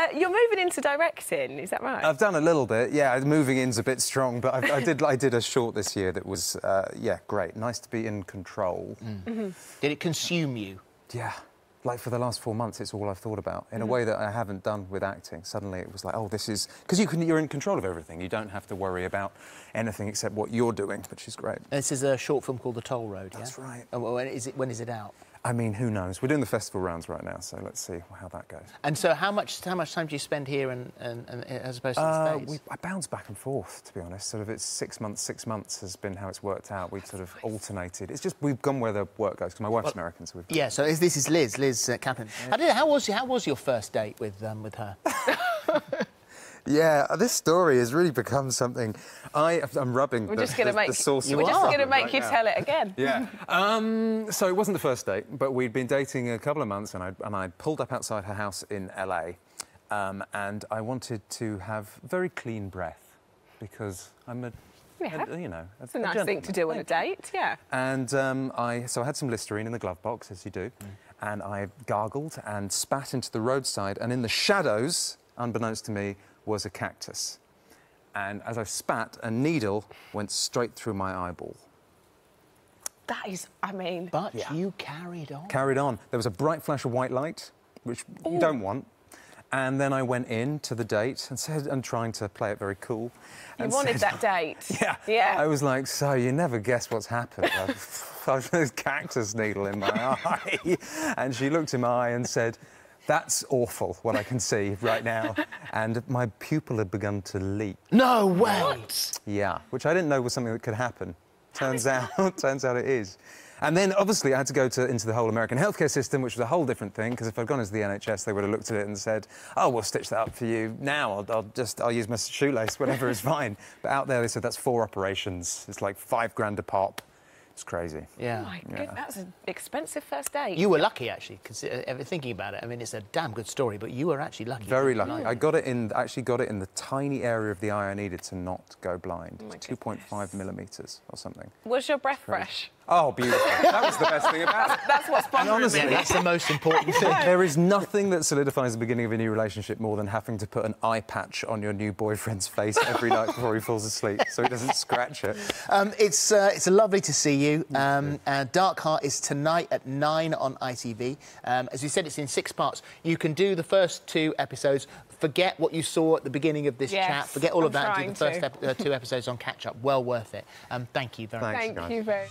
Uh, you're moving into directing, is that right? I've done a little bit. Yeah, moving in's a bit strong, but I, I did. I did a short this year that was, uh, yeah, great. Nice to be in control. Mm. Did it consume you? Yeah. Like for the last four months, it's all I've thought about in a way that I haven't done with acting. Suddenly, it was like, oh, this is because you can. You're in control of everything. You don't have to worry about anything except what you're doing, which is great. This is a short film called The Toll Road. That's yeah? right. And when is it? When is it out? I mean, who knows? We're doing the festival rounds right now, so let's see how that goes. And so, how much how much time do you spend here, and, and, and as opposed to the Uh, States? we, I bounce back and forth, to be honest. Sort of, it's six months. Six months has been how it's worked out. We've sort of alternated. It's just we've gone where the work goes. Because my wife's American, so we've. Yeah. So this is Liz, Liz uh, Caplan. How, did, how was how was your first date with um, with her? Yeah, uh, this story has really become something. I, I'm rubbing We're the, just going to the, make the sauce. You We're just going to make right you now. tell it again. Yeah. Um, so it wasn't the first date, but we'd been dating a couple of months, and I and I pulled up outside her house in LA, um, and I wanted to have very clean breath because I'm a, Yeah. a- you know, a, It's a nice thing to do on a date, yeah. And um, I so I had some Listerine in the glove box, as you do, and I gargled and spat into the roadside, and in the shadows, unbeknownst to me, was a cactus. And as I spat, a needle went straight through my eyeball. That is, I mean, But Yeah. you carried on. Carried on. There was a bright flash of white light, which you don't want. And then I went in to the date and said, and trying to play it very cool. you wanted said- that date. Yeah. Yeah. I was like, so you never guess what's happened. I've I've got a cactus needle in my eye. And she looked in my eye and said, that's awful, what I can see right now. And my pupil had begun to leak. No way. Yeah, which I didn't know was something that could happen. Turns out, turns out it is. And then obviously I had to go to, into the whole American healthcare system, which was a whole different thing. Because if I'd gone into the NHS, they would have looked at it and said, "Oh, we'll stitch that up for you now. I'll, I'll just I'll use my shoelace, whatever is fine." But out there, they said that's four operations. It's like five grand a pop. It's crazy. Yeah. Oh my goodness, that's an expensive first date. You were lucky, actually, because ever thinking about it, I mean, it's a damn good story, but you were actually lucky. Very lucky. I got it in. Actually, got it in the tiny area of the eye I needed to not go blind. my Two point five millimeters or something. Was your breath fresh? Oh, beautiful. that was the best thing about it. That's what's And bothering honestly, Yeah, me. that's the most important thing. There is nothing that solidifies the beginning of a new relationship more than having to put an eye patch on your new boyfriend's face every night before he falls asleep so he doesn't scratch it. Um, it's uh, it's lovely to see you. Um, uh, Dark Heart is tonight at nine on ITV. Um, as we said, it's in six parts. You can do the first two episodes. Forget what you saw at the beginning of this Yes, chat. Forget all of I'm that. Do the first ep- uh, two episodes on catch up. Well worth it. Um, thank you very much. Thank guys. you very